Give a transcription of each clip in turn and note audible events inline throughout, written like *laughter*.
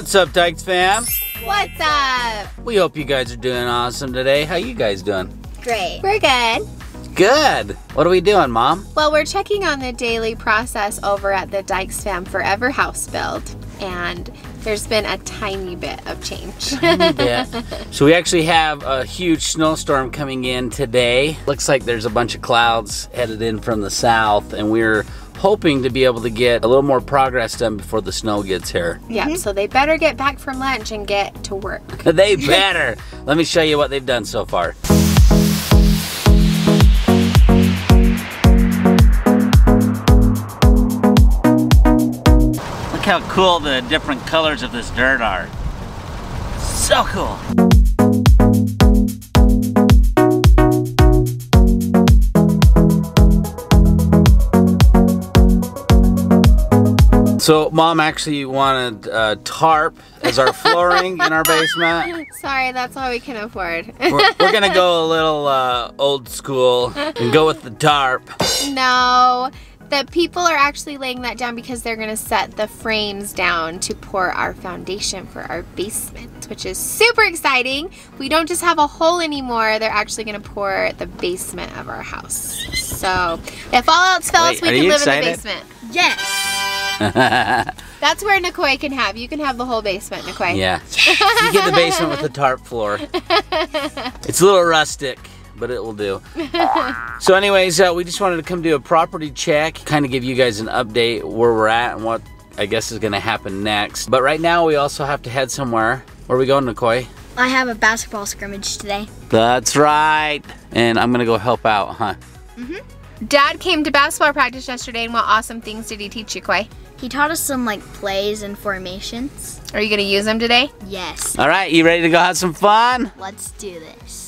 What's up, Dyches fam? What's up? We hope you guys are doing awesome today. How you guys doing? Great. We're good. Good. What are we doing, Mom? Well, we're checking on the daily process over at the Dyches Fam Forever House Build, and there's been a tiny bit of change. Yeah. *laughs* So we actually have a huge snowstorm coming in today. Looks like there's a bunch of clouds headed in from the south, and we're hoping to be able to get a little more progress done before the snow gets here. yeah, mm-hmm. so they better get back from lunch and get to work. *laughs* *laughs* they better. Let me show you what they've done so far. Look how cool the different colors of this dirt are. So cool. So mom actually wanted uh, tarp as our flooring in our basement. *laughs* Sorry, that's all we can afford. We're, we're gonna go *laughs* a little uh, old school and go with the tarp. no, the people are actually laying that down because they're going to set the frames down to pour our foundation for our basement, which is super exciting. We don't just have a hole anymore, they're actually going to pour the basement of our house. So, if all else fails, Wait, we can live excited? in the basement. Yes. *laughs* That's where Nikoi can have. You can have the whole basement, Nikoi. Yeah, *laughs* you get the basement with the tarp floor. *laughs* It's a little rustic, but it will do. So, anyways, uh, we just wanted to come do a property check, kind of give you guys an update where we're at and what I guess is going to happen next. But right now, we also have to head somewhere. Where are we going, Nikoi? I have a basketball scrimmage today. That's right. And I'm gonna go help out, huh? Mhm. Dad came to basketball practice yesterday, and what awesome things did he teach you, Koi? He taught us some like plays and formations. Are you going to use them today? Yes. All right, you ready to go have some fun? Let's do this.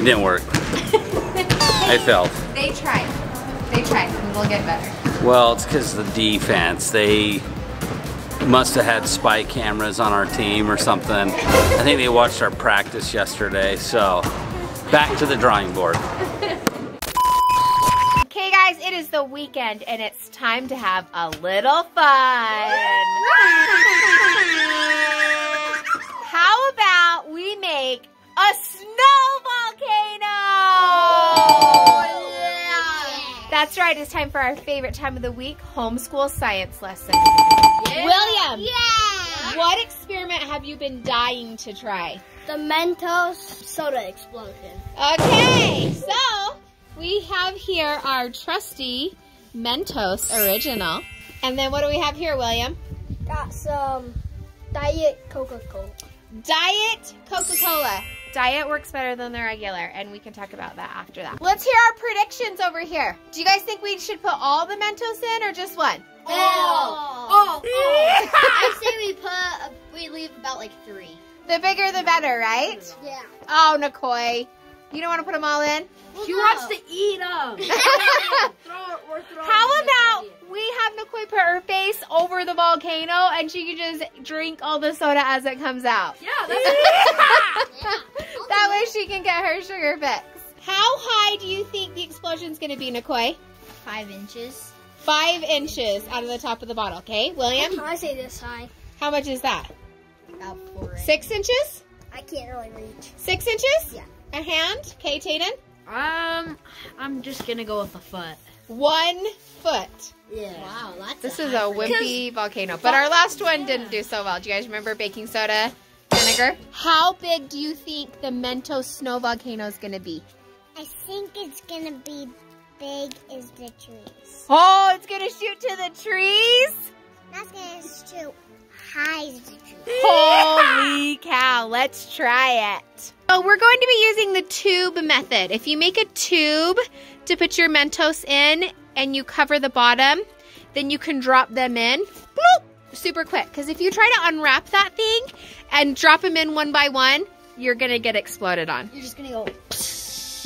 It didn't work. I failed. *laughs* They tried. They tried, and we'll get better. Well, it's because the defense. They must have had spy cameras on our team or something. I think they watched our practice yesterday. So, back to the drawing board. Okay, guys, it is the weekend, and it's time to have a little fun. How about we make a snow volcano? That's right, it's time for our favorite time of the week, homeschool science lesson. William. Yeah! What experiment have you been dying to try? The Mentos soda explosion. Okay, so we have here our trusty Mentos original. And then what do we have here, William? Got some Diet Coca-Cola. Diet Coca-Cola. Diet works better than the regular, and we can talk about that after that. Let's hear our predictions over here. Do you guys think we should put all the Mentos in or just one? Oh, oh, oh. *laughs* I say we put, we leave about like three. The bigger the better, right? Yeah. Oh, Nikoi. You don't want to put them all in? He wants to eat them. *laughs* How about we have Nikoi put her face over the volcano and she can just drink all the soda as it comes out? Yeah, that *laughs* way she can get her sugar fix. How high do you think the explosion's going to be, Nikoi? Five inches. Five inches out of the top of the bottle, okay? William, I say this high. how much is that? About four inches. Six inches? I can't really reach. Six inches? Yeah. A hand? Okay, Tayden? Um, I'm just gonna go with a foot. One foot. Yeah. Wow, that's This is a wimpy volcano. But our last one didn't do so well. Do you guys remember baking soda vinegar? How big do you think the Mentos snow volcano is going to be? I think it's gonna be big as the trees. Oh, it's going to shoot to the trees? That's gonna shoot high as the trees. Holy *laughs* cow, let's try it. So we're going to be using the tube method. If you make a tube to put your Mentos in and you cover the bottom, then you can drop them in bloop, super quick. Because if you try to unwrap that thing and drop them in one by one, you're going to get exploded on. You're just gonna go.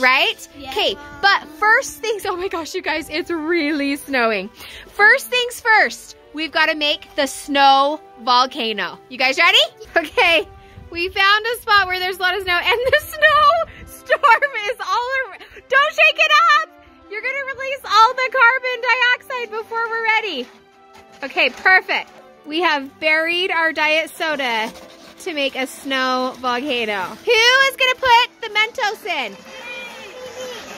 Right? Yeah. Okay, but first things, *laughs* oh my gosh, you guys, it's really snowing. First things first, we've got to make the snow volcano. You guys ready? Okay, we found a spot where there's a lot of snow and the *laughs* snow storm is all around. Don't shake it up! You're gonna release all the carbon dioxide before we're ready. Okay, perfect. We have buried our diet soda to make a snow volcano. Who is gonna put the Mentos in?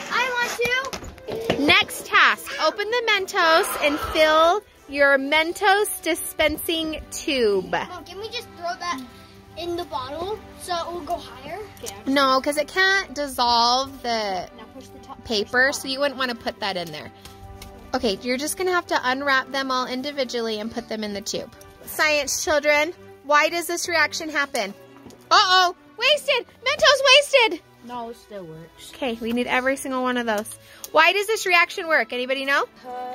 I want to. Next task, open the Mentos and fill your Mentos dispensing tube. Mom, can we just throw that in the bottle so it will go higher? No, because it can't dissolve the push the paper, so you wouldn't want to put that in there. Okay, you're just going to have to unwrap them all individually and put them in the tube. Science children, why does this reaction happen? Uh-oh, wasted! Mentos wasted! No, it still works. Okay, we need every single one of those. Why does this reaction work? Anybody know?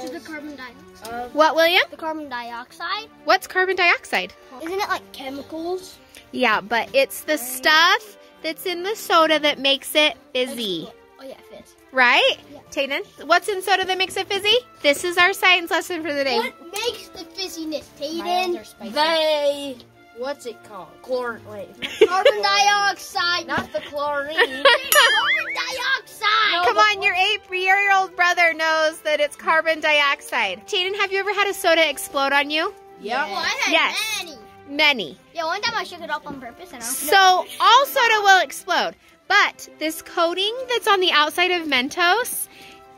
To the carbon dioxide. What, William? The carbon dioxide. What's carbon dioxide? Isn't it like chemicals? Yeah, but it's the stuff that's in the soda that makes it fizzy, Oh yeah, fizz. right? Yeah. Tayden, what's in soda that makes it fizzy? This is our science lesson for the day. What makes the fizziness, Tayden? They, what's it called? Chlorine. Wait, *laughs* Carbon dioxide. not the chlorine. *laughs* carbon dioxide. Come on, your eight-year-old brother knows that it's carbon dioxide. Tayden, have you ever had a soda explode on you? yep. I had Yes. many. Many. Yeah, one time I shook it up on purpose and I So all soda will explode. But this coating that's on the outside of Mentos,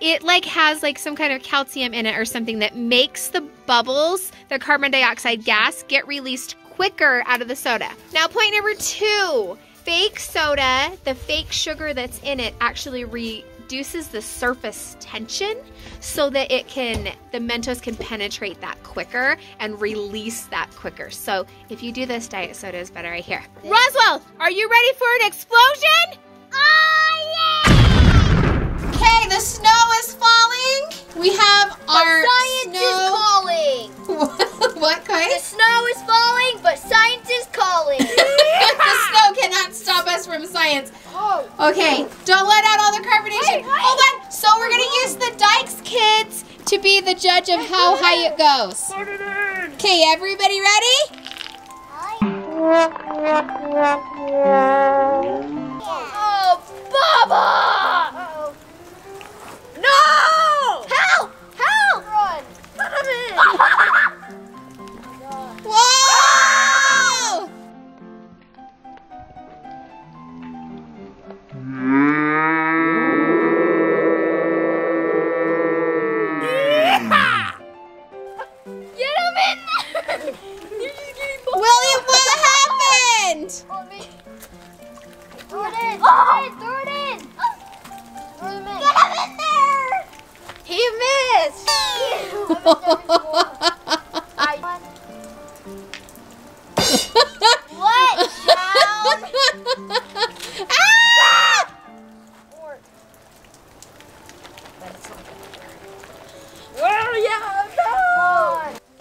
it like has like some kind of calcium in it or something that makes the bubbles, the carbon dioxide gas, get released quicker out of the soda. Now point number two, fake soda, the fake sugar that's in it actually reduces the surface tension so that it can, the Mentos can penetrate that quicker and release that quicker. So if you do this, diet soda is better right here. Roswell, are you ready for an explosion? Oh, yeah! Okay, the snow is falling. We have our Science is snow. calling. *laughs* what The snow is falling, but science is calling. *laughs* the snow cannot stop us from science. Okay, don't let out all the carbonation. Hold on. So we're gonna use the Dyches kids to be the judge of how high it goes. Okay, everybody ready? Oh, Baba! Oh! it in. Throw it in. Throw it in. Throw them in. Get him in there. He missed. I... *laughs* what? Down.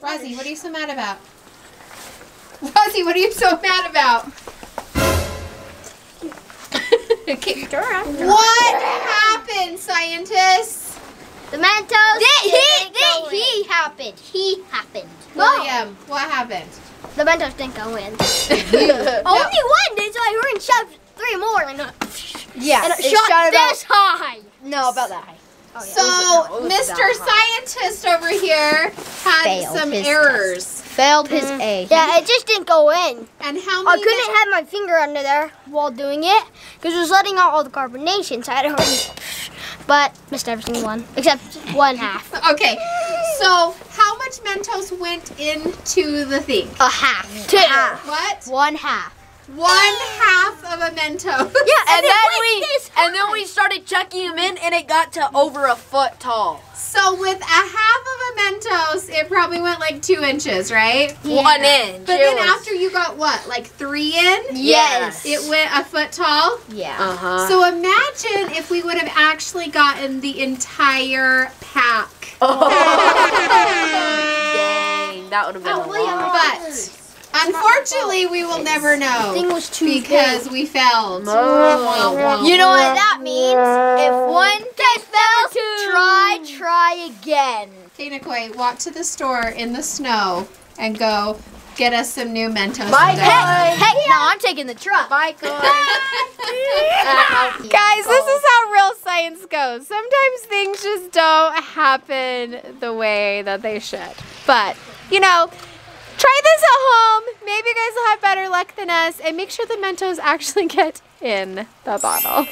Rosie, what are you so mad about? Rosie, what are you so mad about? Okay. What happened, scientists? The Mentos. They, he, they, he happened. He happened. William, what happened? The Mentos didn't go in. *laughs* Only one did, so I heard shot three more. And, uh, Yeah, and it, shot, this high. No, about that high. Oh, so, Mr. Scientist over here had Failed some his errors. Failed his mm. A. Yeah, it just didn't go in. And how I couldn't have my finger under there while doing it because it was letting out all the carbonation. So I had to hurry. But missed every single one except one half. okay, so how much Mentos went into the thing? A half. Two. Half. What? One half. One half of a Mentos. *laughs* Yeah, And then we and then we started chucking them in, and it got to over a foot tall. So with a half of a Mentos, it probably went like two inches, right? One inch. But It then was- after you got what, like three in? Yes. It went a foot tall. Yeah. Uh huh. So imagine if we would have actually gotten the entire pack. *laughs* Dang, that would have been a lot. But unfortunately, we will never thing know was too because we failed. Wah, wah, You know what that means? If one test fails, try, try again. Okay, Nikoi, walk to the store in the snow and go get us some new Mentos. Bye, and Heck, heck no, I'm taking the truck. Bye, *laughs* Coy. Uh, Guys, this oh. is how real science goes. Sometimes things just don't happen the way that they should. But, you know, this at home. Maybe you guys will have better luck than us. And make sure the Mentos actually *laughs* get in the bottle.